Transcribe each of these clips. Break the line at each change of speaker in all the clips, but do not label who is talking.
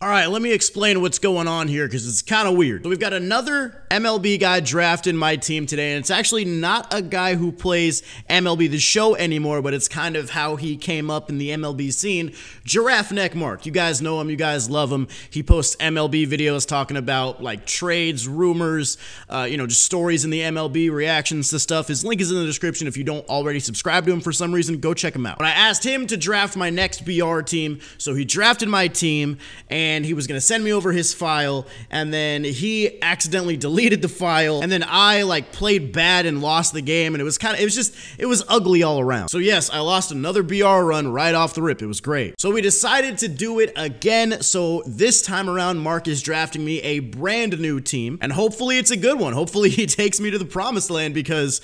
All right, let me explain what's going on here because it's kind of weird. So we've got another MLB guy drafting my team today, and it's actually not a guy who plays MLB the show anymore, but it's kind of how he came up in the MLB scene. Giraffe Neck Mark. You guys know him, you guys love him. He posts MLB videos talking about like trades, rumors, uh, you know, just stories in the MLB, reactions to stuff. His link is in the description. If you don't already subscribe to him for some reason, go check him out. When I asked him to draft my next BR team, so he drafted my team, and and he was to send me over his file and then he accidentally deleted the file and then I like played bad and lost the game and it was kind of it was just it was ugly all around. So yes, I lost another BR run right off the rip. It was great. So we decided to do it again. So this time around Mark is drafting me a brand new team and hopefully it's a good one. Hopefully he takes me to the promised land because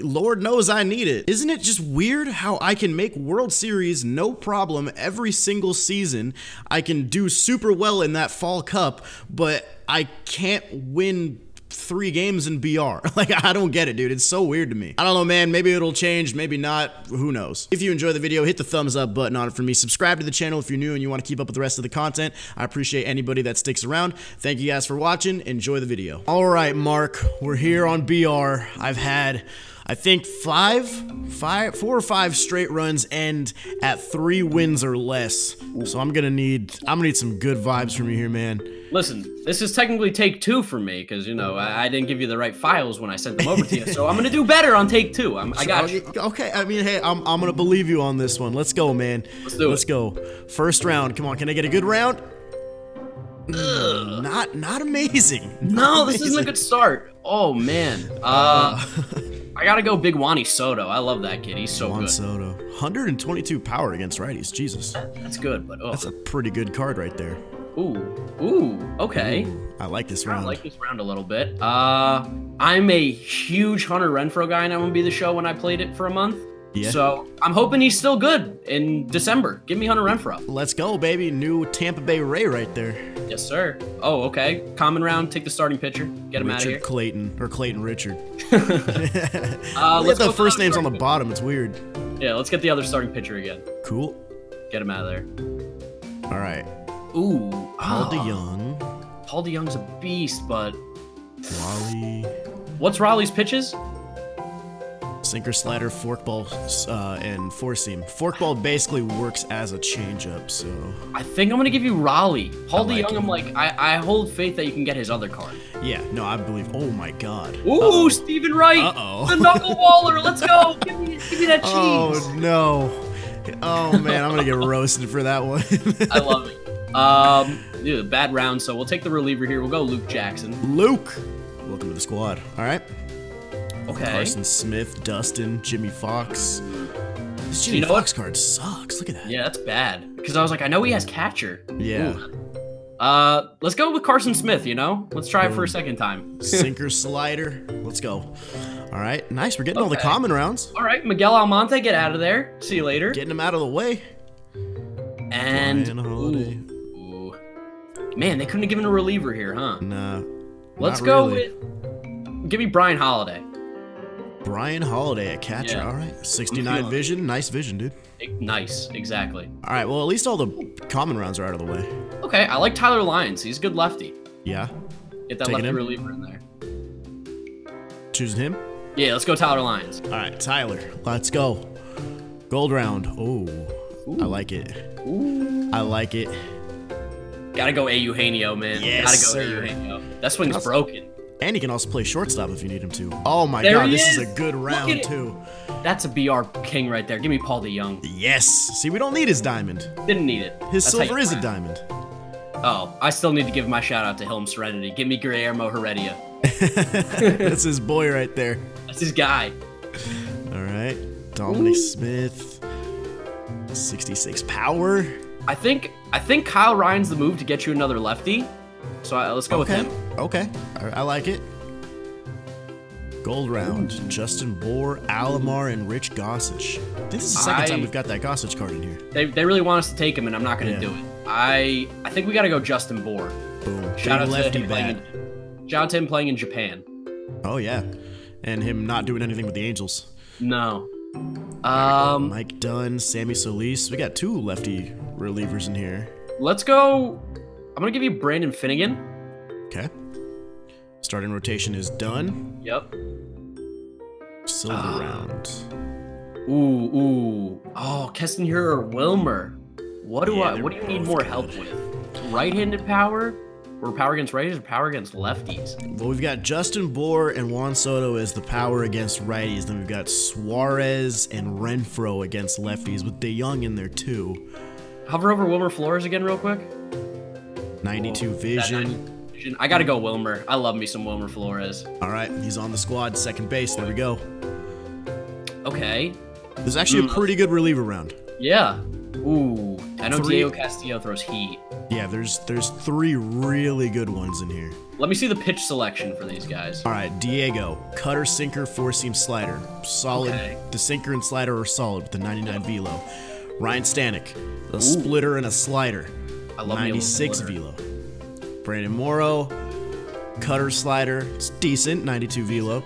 Lord knows I need it. Isn't it just weird how I can make World Series no problem every single season? I can do super well in that fall cup, but I can't win three games in BR. Like, I don't get it, dude. It's so weird to me. I don't know, man. Maybe it'll change, maybe not. Who knows? If you enjoy the video, hit the thumbs up button on it for me. Subscribe to the channel if you're new and you want to keep up with the rest of the content. I appreciate anybody that sticks around. Thank you guys for watching. Enjoy the video. All right, Mark. We're here on BR. I've had I think five, five, four or five straight runs end at three wins or less. So I'm gonna need, I'm gonna need some good vibes from you here, man.
Listen, this is technically take two for me because you know I, I, didn't give you the right files when I sent them over to you. So I'm gonna do better on take two. I'm, I got you.
Okay, I mean, hey, I'm, I'm gonna believe you on this one. Let's go, man.
Let's do
Let's it. go. First round. Come on, can I get a good round? not not amazing.
Not no, amazing. this isn't a good start. Oh man. Uh, I gotta go Big Juanis Soto. I love that kid. He's so Juan good.
Soto. 122 power against righties. Jesus.
That's good, but oh.
That's a pretty good card right there.
Ooh. Ooh. Okay. Ooh,
I like this round. I
like this round a little bit. Uh, I'm a huge Hunter Renfroe guy in be The Show when I played it for a month. Yeah. So I'm hoping he's still good in December. Give me Hunter Renfroe.
Let's go, baby. New Tampa Bay Ray right there.
Yes, sir. Oh, okay. Common round. Take the starting pitcher. Get him
Richard
out of here.
Clayton or Clayton Richard. uh, Look at the first names on the bottom. It's weird.
Yeah, let's get the other starting pitcher again.
Cool.
Get him out of there.
All right.
Ooh.
Paul oh. DeJong.
Paul DeJong's a beast, but.
Raleigh.
What's Raleigh's pitches?
Sinker slider, forkball, uh, and four seam. Forkball basically works as a changeup, so.
I think I'm gonna give you Raleigh. Paul like DeJong, I'm like, I, I hold faith that you can get his other card.
Yeah, no, I believe. Oh my god.
Ooh, uh -oh. Steven Wright. Uh oh. The knuckleballer. Let's go. Give me, give me that oh, cheese.
Oh no. Oh man, I'm gonna get roasted for that one.
I love it. Um, yeah, bad round. So we'll take the reliever here. We'll go Luke Jackson.
Luke, welcome to the squad. All right.
Okay.
Carson Smith, Dustin, Jimmie Foxx. This Jimmie you know Foxx what? card sucks. Look at that.
Yeah, that's bad. Because I was like, I know he has catcher.
Yeah.
Ooh. Uh, let's go with Carson Smith. You know, let's try Boom. it for a second time.
Sinker slider. Let's go. All right, nice. We're getting okay. all the common rounds.
All right, Miguel Almonte, get out of there. See you later.
Getting him out of the way.
And ooh, ooh. man, they couldn't have given a reliever here, huh?
Nah.
Let's go really. with. Give me Bryan Holaday.
Bryan Holaday, a catcher. Yeah. All right. 69 vision. Nice vision, dude.
Nice. Exactly.
All right. Well, at least all the common rounds are out of the way.
Okay. I like Tyler Lyons. He's a good lefty.
Yeah.
Get that Taking lefty him? reliever in there.
Choosing him?
Yeah, let's go Tyler Lyons.
All right, Tyler. Let's go. Gold round. Oh, I like it.
Ooh.
I like it.
Gotta go A. Eugenio, man.
Yes,
Gotta go
sir.
A. Eugenio. That swing's broken.
And he can also play shortstop if you need him to. Oh my there god, this is. is. a good round too.
That's a BR king right there. Give me Paul DeJong.
Yes. See, we don't need his diamond.
Didn't need it.
His That's silver is a diamond.
Oh, I still need to give my shout out to Hilm Serenity. Give me Guillermo Heredia.
That's his boy right there.
That's his guy.
All right. Dominic Ooh. Smith. 66 power.
I think I think Kyle Ryan's the move to get you another lefty. So uh, let's go
okay.
with him.
Okay, I, I like it. Gold round. Justin Bour, Alomar, and Rich Gossage. This is the second I, time we've got that Gossage card in here.
They, they really want us to take him, and I'm not going to yeah. do it. I I think we got to go Justin Bour.
Boom. Shout Big out lefty to him
bat. In, shout out to him playing in Japan.
Oh yeah, and him not doing anything with the Angels.
No. Um,
Mike Dunn, Sammy Solis. We got two lefty relievers in here.
Let's go I'm gonna give you Brandon Finnegan.
Okay. Starting rotation is done.
Yep.
Silver uh, round.
Ooh, ooh. Oh, Keston here or Wilmer. What do yeah, I? What do you need more good. help with? Right-handed power, or power against righties, or power against lefties?
Well, we've got Justin Bour and Juan Soto as the power against righties. Then we've got Suarez and Renfroe against lefties, with De Jong in there too.
Hover over Wilmer Flores again, real quick.
92 Whoa, vision.
I gotta go Wilmer. I love me some Wilmer Flores.
All right, he's on the squad, second base. There we go.
Okay.
There's actually mm. a pretty good reliever round.
Yeah. Ooh, I know three. Diego Castillo throws heat.
Yeah, there's there's three really good ones in here.
Let me see the pitch selection for these guys.
All right, Diego, cutter, sinker, four seam slider, solid. Okay. The sinker and slider are solid with the 99 velo. Ryan Stanek, a Ooh. splitter and a slider. I love 96 velo. Brandon Morrow, cutter slider, it's decent, 92 velo.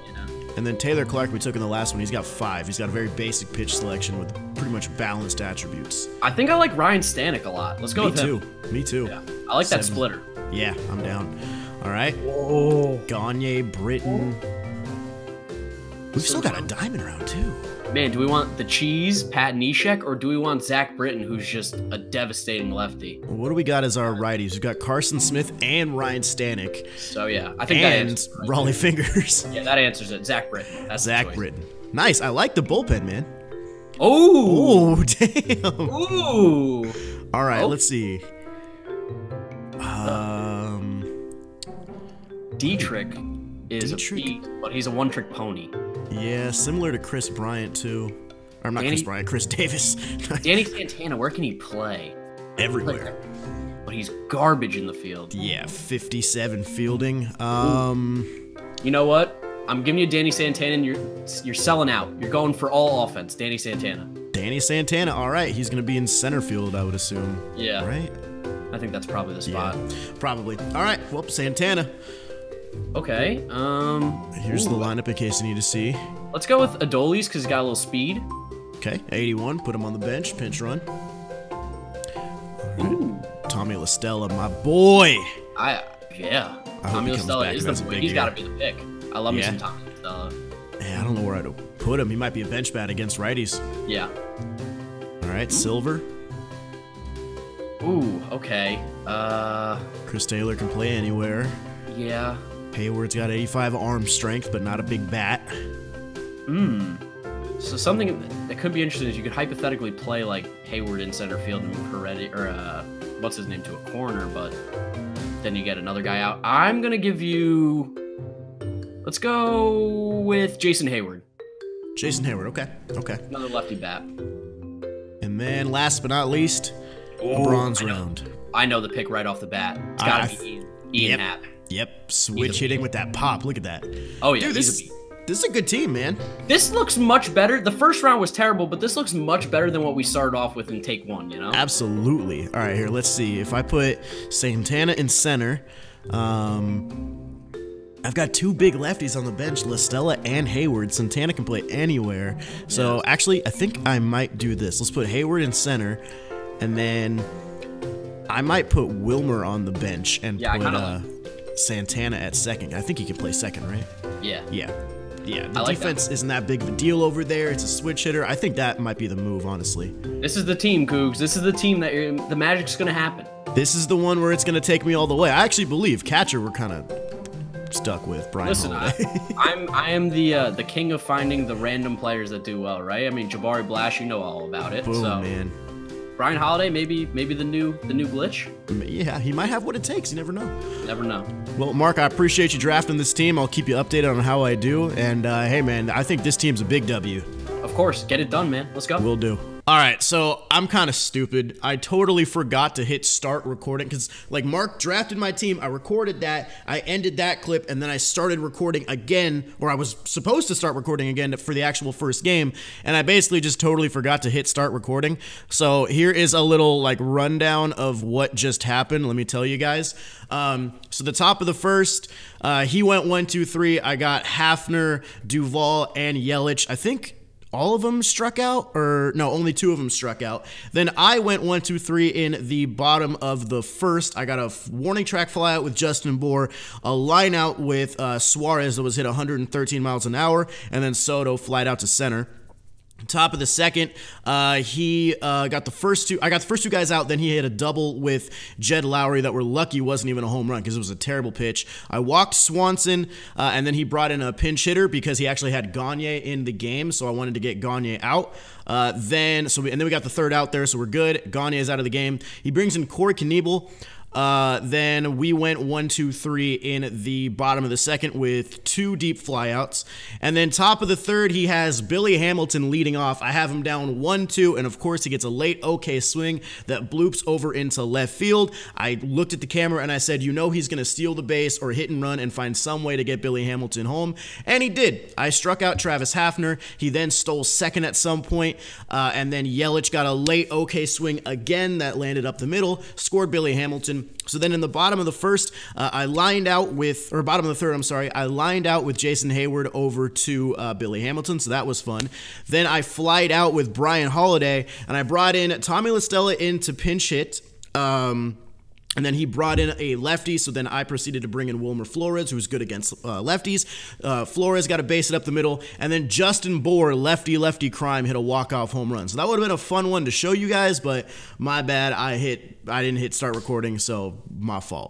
And then Taylor Clarke, we took in the last one. He's got five. He's got a very basic pitch selection with pretty much balanced attributes.
I think I like Ryan Stanek a lot. Let's go
Me
with
too.
him.
Me too.
Yeah. I like Seven. that splitter.
Yeah, I'm down. All right. Whoa. Gagne, Britton. We've still got a diamond round too.
Man, do we want the cheese, Pat Neshek, or do we want Zach Britton, who's just a devastating lefty?
Well, what do we got as our righties? We've got Carson Smith and Ryan Stanek.
So yeah, I think
and
that
right Rollie Fingers.
Yeah, that answers it. Zach Britton. That's
Zach Britton. Nice. I like the bullpen, man.
Oh,
oh damn.
Ooh.
All right, oh. let's see. Um,
Dietrich is Dietrich? a beat, but he's a one-trick pony.
Yeah, similar to Kris Bryant too. Or not Danny, Kris Bryant, Chris Davis.
Danny Santana, where can he play?
Everywhere.
But he's garbage in the field.
Yeah, 57 fielding. Um
You know what? I'm giving you Danny Santana and you're you're selling out. You're going for all offense, Danny Santana.
Danny Santana. All right, he's going to be in center field, I would assume.
Yeah.
Right?
I think that's probably the spot.
Yeah, probably. All right. Well, Santana.
Okay. Um.
Here's ooh. the lineup in case you need to see.
Let's go with Adolis because he's got a little speed.
Okay, 81. Put him on the bench. Pinch run. Ooh. Tommy La Stella, my boy.
I yeah. I Tommy La Stella is the boy. He's got to be the pick. I love yeah. me some Tommy La Stella.
Yeah, I don't know where I'd put him. He might be a bench bat against righties.
Yeah.
All right, Ooh. Silver.
Ooh, okay. Uh.
Chris Taylor can play anywhere.
Yeah.
Heyward's got 85 arm strength, but not a big bat.
Hmm. So something that could be interesting is you could hypothetically play like Heyward in center field and move Heredia or uh, what's his name to a corner, but then you get another guy out. I'm gonna give you. Let's go with Jason Heyward.
Jason Heyward. Okay. Okay.
Another lefty bat.
And then last but not least, Ooh, bronze
I
round.
I know the pick right off the bat. It's gotta be Ian, Ian
yep.
Happ.
Yep, switch hitting with that pop. Look at that.
Oh yeah,
Dude, this, this is a good team, man.
This looks much better. The first round was terrible, but this looks much better than what we started off with in take one. You know?
Absolutely. All right, here. Let's see. If I put Santana in center, um, I've got two big lefties on the bench, La Stella and Heyward. Santana can play anywhere. So yes. actually, I think I might do this. Let's put Heyward in center, and then I might put Wilmer on the bench and
yeah,
put. Uh, Santana at second. I think he can play second, right?
Yeah.
Yeah. Yeah, the like defense is isn't that big of a deal over there. It's a switch hitter. I think that might be the move, honestly.
This is the team, Koogs. This is the team that the magic's going to happen.
This is the one where it's going to take me all the way. I actually believe catcher we're kind of stuck with Brian
Listen, I, I'm I am the uh, the king of finding the random players that do well, right? I mean, Jabari Blash, you know all about it.
Boom,
so.
man.
Bryan Holaday, maybe maybe the new the new glitch.
Yeah, he might have what it takes. You never know.
Never know.
Well, Mark, I appreciate you drafting this team. I'll keep you updated on how I do. And uh, hey, man, I think this team's a big W.
Course, get it done, man. Let's go.
We'll do. All right, so I'm kind of stupid. I totally forgot to hit start recording because, like, Mark drafted my team. I recorded that. I ended that clip, and then I started recording again, or I was supposed to start recording again for the actual first game, and I basically just totally forgot to hit start recording. So here is a little, like, rundown of what just happened. Let me tell you guys. Um, so the top of the first, uh, he went one, two, three. I got Hafner, Duvall, and Yelich. I think all of them struck out, or no, only two of them struck out. Then I went one, two, three in the bottom of the first. I got a warning track fly out with Justin Bour, a line out with uh, Suarez that was hit 113 miles an hour, and then Soto flied out to center. Top of the second, uh, he uh, got the first two. I got the first two guys out. Then he hit a double with Jed Lowrie that were lucky wasn't even a home run because it was a terrible pitch. I walked Swanson, uh, and then he brought in a pinch hitter because he actually had Gagne in the game, so I wanted to get Gagne out. Uh, then so we, and then we got the third out there, so we're good. Gagne is out of the game. He brings in Corey Knebel. Uh, then we went one, two, three in the bottom of the second with two deep flyouts. And then top of the third, he has Billy Hamilton leading off. I have him down one, two, and of course, he gets a late okay swing that bloops over into left field. I looked at the camera and I said, you know, he's going to steal the base or hit and run and find some way to get Billy Hamilton home. And he did. I struck out Travis Hafner. He then stole second at some point, uh, and then Yelich got a late okay swing again that landed up the middle, scored Billy Hamilton. So then in the bottom of the first, uh, I lined out with, or bottom of the third, I'm sorry, I lined out with Jason Heyward over to uh, Billy Hamilton, so that was fun. Then I flied out with Bryan Holaday, and I brought in Tommy La Stella in to pinch hit. Um, and then he brought in a lefty, so then I proceeded to bring in Wilmer Flores, who was good against uh, lefties. Uh, Flores got to base it up the middle, and then Justin Bour, lefty lefty crime, hit a walk off home run. So that would have been a fun one to show you guys, but my bad, I hit, I didn't hit start recording, so my fault.